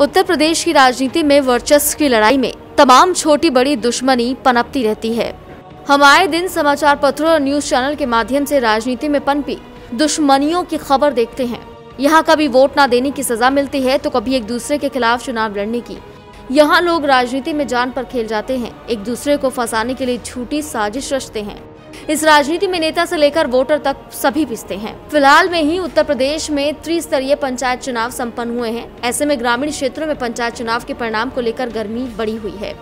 उत्तर प्रदेश की राजनीति में वर्चस्व की लड़ाई में तमाम छोटी बड़ी दुश्मनी पनपती रहती है। हम आए दिन समाचार पत्रों और न्यूज़ चैनल के माध्यम से राजनीति में पनपी दुश्मनियों की खबर देखते हैं। यहाँ कभी वोट ना देने की सजा मिलती है तो कभी एक दूसरे के खिलाफ चुनाव लड़ने की। यहाँ लोग राजनीति में जान पर खेल जाते हैं, एक दूसरे को फंसाने के लिए झूठी साजिश रचते हैं। इस राजनीति में नेता से लेकर वोटर तक सभी पिसते हैं। फ़िलहाल में ही उत्तर प्रदेश में त्रिस्तरीय पंचायत चुनाव संपन्न हुए हैं। ऐसे में ग्रामीण क्षेत्रों में पंचायत चुनाव के परिणाम को लेकर गर्मी बढ़ी हुई है।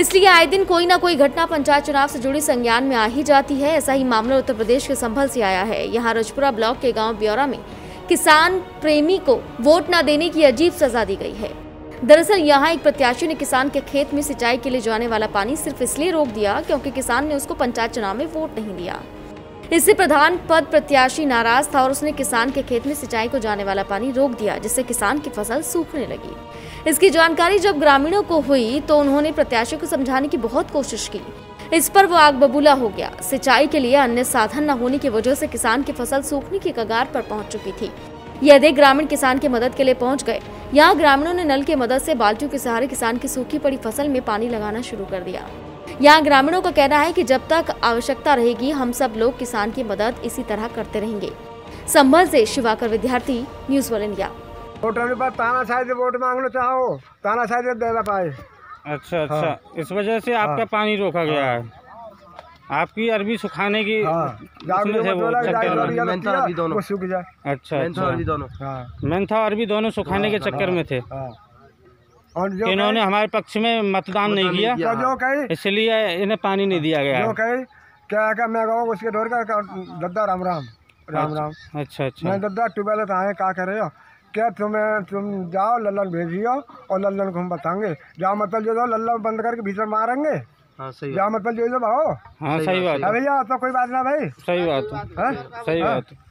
इसलिए आए दिन कोई ना कोई घटना पंचायत चुनाव से जुड़ी संज्ञान में आ ही जाती है। ऐसा ही मामला उत्तर प्रदेश के संभल से आया है। यहाँ रजपुरा ब्लॉक के गाँव ब्यौरा में किसान प्रेमी को वोट न देने की अजीब सजा दी गई है। दरअसल यहाँ एक प्रत्याशी ने किसान के खेत में सिंचाई के लिए जाने वाला पानी सिर्फ़ इसलिए रोक दिया क्योंकि किसान ने उसको पंचायत चुनाव में वोट नहीं दिया। इससे प्रधान पद प्रत्याशी नाराज़ था और उसने किसान के खेत में सिंचाई को जाने वाला पानी रोक दिया, जिससे किसान की फ़सल सूखने लगी। इसकी जानकारी जब ग्रामीणों को हुई तो उन्होंने प्रत्याशी को समझाने की बहुत कोशिश की। इस पर वो आग बबूला हो गया। सिंचाई के लिए अन्य साधन न होने की वजह से किसान की फ़सल सूखने की कगार पर पहुँच चुकी थी। यह देख ग्रामीण किसान की मदद के लिए पहुँच गए। यहाँ ग्रामीणों ने नल की मदद से बाल्टियों के सहारे किसान की सूखी पड़ी फ़सल में पानी लगाना शुरू कर दिया। यहाँ ग्रामीणों का कहना है कि जब तक आवश्यकता रहेगी हम सब लोग किसान की मदद इसी तरह करते रहेंगे। संभल से शिवाकर विद्यार्थी न्यूज़ वन इंडिया। वोट मांगना चाहो से दे पाए। अच्छा अच्छा। इस वजह से आपका हाँ। पानी रोका गया है। आपकी अरबी सुखाने की हाँ। वो सूख जाए। अच्छा अच्छा। दोनों। हाँ। मेंथा अरबी दोनों सुखाने के चक्कर में थे। हाँ। और जो इन्होंने हमारे पक्ष में मतदान नहीं किया। जो कही इसलिए इन्हें पानी नहीं दिया गया। जो कही क्या क्या मैं कहूँ उसके डोर का दद्दा राम राम। राम राम। अच्छा अच्छा। मैं दद्दा ट्यूबवेल तो आए क्या कर रहे हो? क्या तुम्हें तुम जाओ लल्लन भेजियो और लल्लन को हम बताएँगे। जाओ मतलब जो दो लल्लन बंद करके भीतर मारेंगे? हाँ सही जाओ मतलब जो भाओ हाँ सही बात है। है भैया तो कोई बात ना भाई। सही बात है। हाँ? सही बात है।